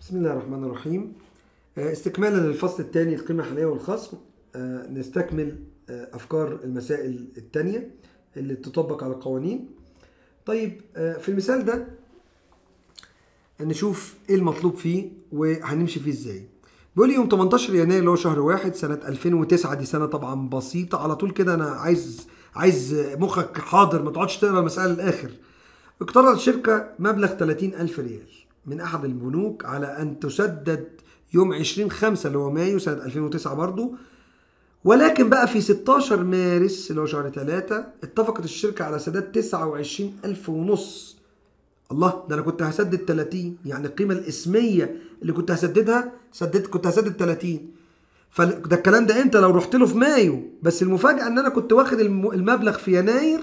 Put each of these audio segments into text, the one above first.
بسم الله الرحمن الرحيم. آه، استكمالا للفصل الثاني القيمة الحالية والخصم. آه، نستكمل آه، أفكار المسائل الثانية اللي تطبق على القوانين. طيب في المثال ده نشوف إيه المطلوب فيه وهنمشي فيه إزاي. بيقول لي يوم 18 يناير اللي هو شهر واحد سنة 2009 دي سنة طبعا بسيطة. على طول كده أنا عايز عايز مخك حاضر ما تقعدش تقرأ المسألة للآخر اقترضت الشركة مبلغ 30 ألف ريال. من أحد البنوك على أن تسدد يوم 20 5 اللي هو مايو سنة 2009 برضو. ولكن بقى في 16 مارس اللي هو شهر 3 اتفقت الشركة على سداد 29 ألف ونص. الله ده أنا كنت هسدد 30 يعني القيمة الإسمية اللي كنت هسددها سددت كنت هسدد 30 فده الكلام ده انت لو رحت له في مايو. بس المفاجأة إن أنا كنت واخد الم- المبلغ في يناير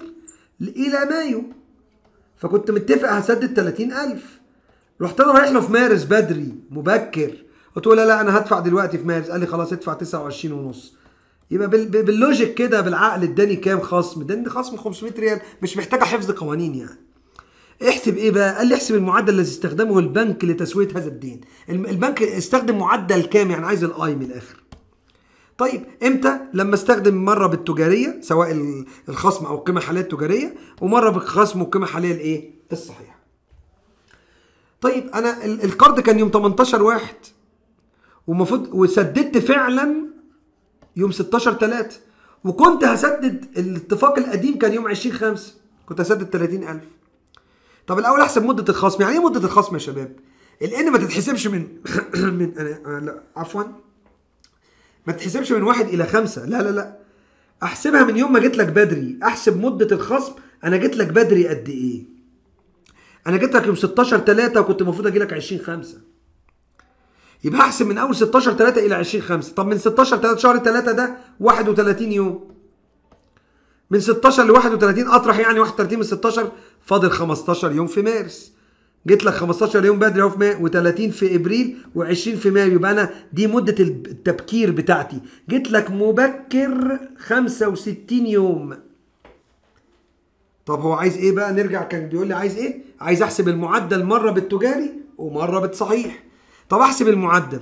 إلى مايو. فكنت متفق هسدد 30000 رحت أنا رايح له في مارس بدري مبكر قلت له لا لا أنا هدفع دلوقتي في مارس قال لي خلاص ادفع 29 ونص يبقى بال- بال- بال logic كده بالعقل اداني كام خصم اداني خصم 500 ريال مش محتاجة حفظ قوانين يعني احسب إيه بقى؟ قال لي احسب المعدل الذي استخدمه البنك لتسوية هذا الدين. البنك استخدم معدل كام؟ يعني عايز ال i من الآخر. طيب إمتى؟ لما استخدم مرة بالتجارية سواء ال- الخصم أو القيمة الحالية التجارية ومرة بالخصم والقيمة الحالية الايه؟ الصحيحة. طيب أنا ال- القرض كان يوم 18 واحد ومفروض وسددت فعلا يوم 16 3 وكنت هسدد الاتفاق القديم كان يوم 20 5 كنت هسدد 30000 طب الأول أحسب مدة الخصم يعني إيه مدة الخصم يا شباب؟ الإن ما تتحسبش من من أنا- لا عفوا. ما تتحسبش من واحد إلى خمسة لا لا لا. أحسبها من يوم ما جيت لك بدري أحسب مدة الخصم أنا جيت لك بدري قد إيه؟ أنا جيت لك يوم 16 3 وكنت المفروض أجي لك 20 5 يبقى احسب من أول 16 3 إلى 20 5 طب من 16 3 شهر 3 ده 31 يوم. من 16 ل 31 أطرح يعني 31 من 16 فاضل 15 يوم في مارس. جيت لك 15 يوم بدري أهو في مايو و30 في إبريل و20 في مايو. يبقى أنا دي مدة التبكير بتاعتي. جيت لك مبكر 65 يوم. طب هو عايز إيه بقى؟ نرجع كان بيقول لي عايز إيه؟ عايز أحسب المعدل مرة بالتجاري ومرة بالصحيح. طب أحسب المعدل.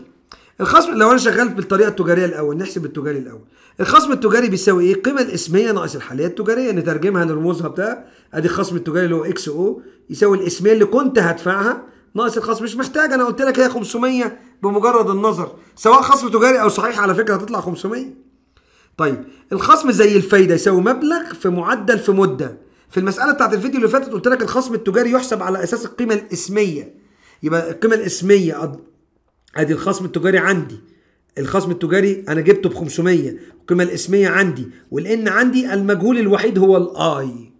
الخصم لو أنا شغال بالطريقة التجارية الأول نحسب التجاري الأول. الخصم التجاري بيساوي إيه؟ القيمه الإسمية ناقص الحالية التجارية. نترجمها لرموزها بتاع. أدي الخصم التجاري اللي هو إكس أو. يساوي الإسمية اللي كنت هدفعها. ناقص الخصم. مش محتاج. أنا قلت لك هي 500 بمجرد النظر. سواء خصم تجاري أو صحيح على فكرة هتطلع 500 طيب الخصم زي الفايدة يساوي مبلغ في معدل في مدة. في المسألة بتاعت الفيديو اللي فاتت قلت لك الخصم التجاري يحسب على أساس القيمة الإسمية. يبقى القيمة الإسمية ادي الخصم التجاري عندي. الخصم التجاري أنا جبته ب 500 القيمة الإسمية عندي. والان عندي المجهول الوحيد هو ال i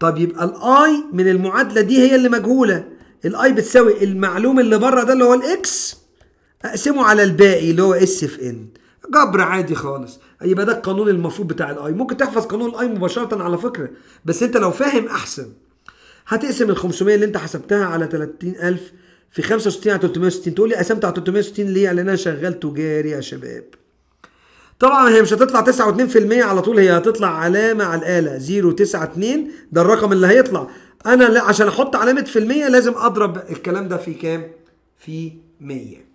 طب يبقى ال i من المعادلة دي هي اللي مجهولة. ال i بتساوي المعلوم اللي بره ده اللي هو ال x أقسمه على الباقي اللي هو s في n جبر عادي خالص يبقى ده القانون المفروض بتاع ال i ممكن تحفظ قانون ال i مباشرة على فكرة بس انت لو فاهم أحسن هتقسم ال 500 اللي انت حسبتها على 30000 في 65 على 360 تقول لي قسمت على 360 ليه؟ لأن أنا شغال تجاري يا شباب. طبعا هي مش هتطلع 9.2% على طول هي هتطلع علامة على الآلة 092 ده الرقم اللي هيطلع أنا عشان أحط علامة في المية لازم أضرب الكلام ده في كام؟ في 100.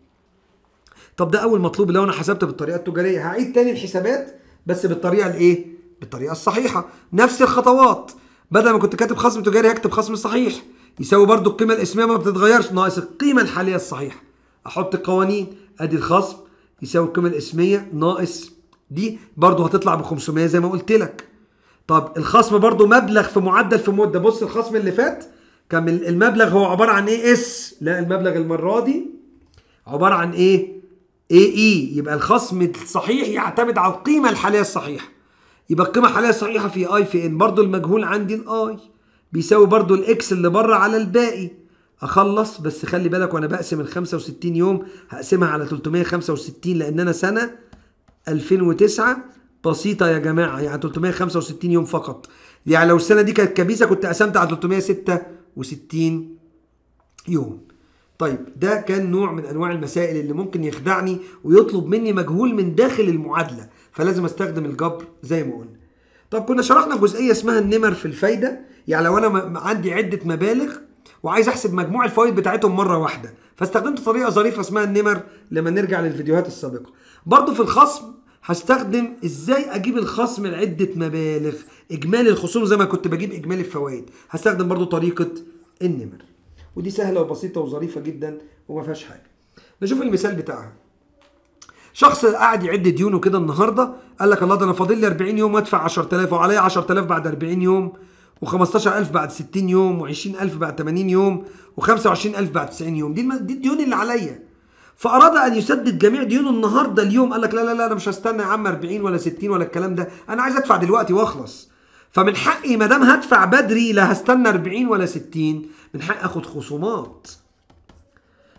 طب ده أول مطلوب لو أنا حسبت بالطريقة التجارية هعيد تاني الحسابات بس بالطريقة الإيه؟ بالطريقة الصحيحة. نفس الخطوات. بدل ما كنت كاتب خصم تجاري هكتب خصم صحيح. يساوي برضو القيمة الإسمية ما بتتغيرش ناقص القيمة الحالية الصحيحة. أحط القوانين أدي الخصم يساوي القيمة الإسمية ناقص دي برضو هتطلع ب 500 زي ما قلت لك. طب الخصم برضو مبلغ في معدل في مدة. بص الخصم اللي فات كان المبلغ هو عبارة عن إيه؟ s. لا المبلغ المرة دي عبارة عن إيه؟ a a يبقى الخصم الصحيح يعتمد على القيمة الحالية الصحيحة. يبقى القيمة الحالية الصحيحة في a في n برضو المجهول عندي ال i بيساوي برضو ال x اللي بره على الباقي. أخلص بس خلي بالك وأنا بقسم ال 65 يوم هقسمها على 365 لأن أنا سنة 2009 بسيطة يا جماعة يعني 365 يوم فقط. يعني لو السنة دي كانت كبيسة كنت قسمت على 366 يوم. طيب ده كان نوع من أنواع المسائل اللي ممكن يخدعني ويطلب مني مجهول من داخل المعادلة فلازم أستخدم الجبر زي ما قلنا. طب كنا شرحنا جزئية اسمها النمر في الفايدة يعني لو أنا عندي عدة مبالغ وعايز أحسب مجموع الفوائد بتاعتهم مرة واحدة فاستخدمت طريقة ظريفة اسمها النمر لما نرجع للفيديوهات السابقة. برضو في الخصم هستخدم إزاي أجيب الخصم لعدة مبالغ إجمالي الخصوم زي ما كنت بجيب إجمالي الفوائد. هستخدم برضو طريقة النمر. ودي سهلة وبسيطة وظريفة جدا وما فيهاش حاجة. نشوف المثال بتاعها. شخص قاعد يعد ديونه كده النهارده قال لك الله ده أنا فاضل لي 40 يوم وأدفع 10000 وعليا 10000 بعد 40 يوم و15000 بعد 60 يوم و20000 بعد 80 يوم و25000 بعد 90 يوم. دي دي الديون اللي عليا. فأراد أن يسدد جميع ديونه النهارده اليوم قال لك لا لا لا أنا مش هستنى يا عم 40 ولا 60 ولا الكلام ده أنا عايز أدفع دلوقتي وأخلص. فمن حقي ما دام هدفع بدري لا هستنى 40 ولا 60 من حقي آخد خصومات.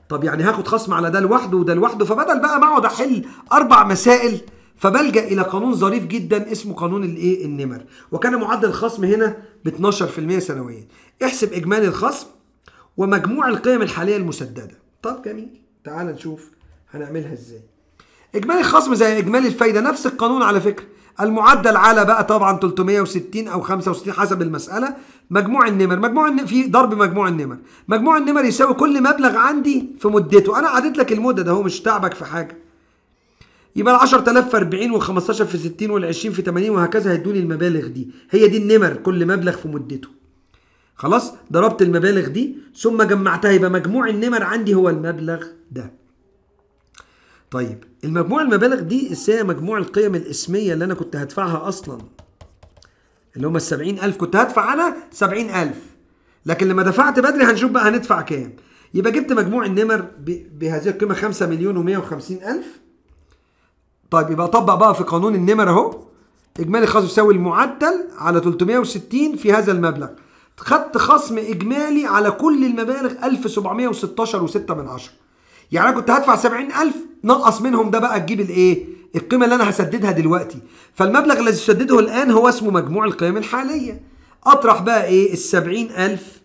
طب يعني هاخد خصم على ده لوحده وده لوحده؟ فبدل بقى ما أقعد أحل أربع مسائل فبلجأ إلى قانون ظريف جدا اسمه قانون الايه النمر وكان معدل الخصم هنا ب 12% سنويا. احسب إجمالي الخصم ومجموع القيم الحالية المسددة. طب جميل. تعال نشوف هنعملها إزاي. إجمالي الخصم زي إجمالي الفايدة نفس القانون على فكرة. المعدل على بقى طبعا 360 أو 65 حسب المسألة. مجموع النمر مجموع الن... في ضرب مجموع النمر. مجموع النمر يساوي كل مبلغ عندي في مدته. أنا عديت لك المدة ده هو مش تعبك في حاجة. يبقى ال 10000 في 40 وال 15 في 60 وال 20 في 80 وهكذا هيدوني المبالغ دي. هي دي النمر كل مبلغ في مدته. خلاص؟ ضربت المبالغ دي ثم جمعتها يبقى مجموع النمر عندي هو المبلغ ده. طيب المجموع المبالغ دي هي مجموع القيم الإسمية اللي أنا كنت هدفعها أصلا؟ اللي هم السبعين ألف كنت هدفع أنا سبعين ألف. لكن لما دفعت بدري هنشوف بقى هندفع كام. يبقى جبت مجموع النمر بهذه القيمة خمسة مليون ومية وخمسين ألف. طيب يبقى طبق بقى في قانون النمر أهو. إجمالي خصم يساوي المعدل على 360 في هذا المبلغ. خدت خصم إجمالي على كل المبالغ 1716 و6 من عشرة. يعني أنا كنت هدفع 70000 نقص منهم ده بقى تجيب الإيه؟ القيمة اللي أنا هسددها دلوقتي. فالمبلغ الذي سدده الآن هو اسمه مجموع القيم الحالية. أطرح بقى إيه؟ ال 70000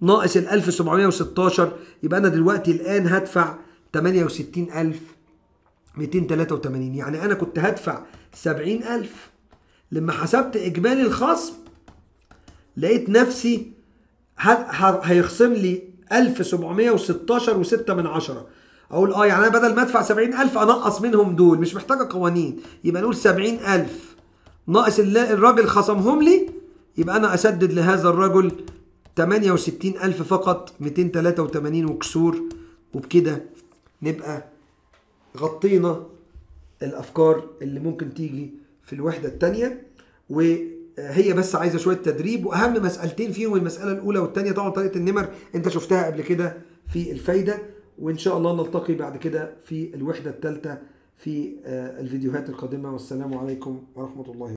ناقص ال 1716 يبقى أنا دلوقتي الآن هدفع 68283 يعني أنا كنت هدفع 70000 لما حسبت إجمالي الخصم لقيت نفسي هيخصم لي 1716 و6 من عشرة. أقول آه يعني أنا بدل ما أدفع 70000 أنقص منهم دول مش محتاجة قوانين. يبقى نقول 70000 ناقص الراجل خصمهم لي يبقى أنا أسدد لهذا الرجل 68000 فقط 283 وكسور. وبكده نبقى غطينا الأفكار اللي ممكن تيجي في الوحدة الثانية وهي بس عايزة شوية تدريب وأهم مسألتين فيهم المسألة الأولى والثانيه طبعا طريقة النمر أنت شفتها قبل كده في الفايدة. وإن شاء الله نلتقي بعد كده في الوحدة الثالثه في آه، الفيديوهات القادمة. والسلام عليكم ورحمة الله.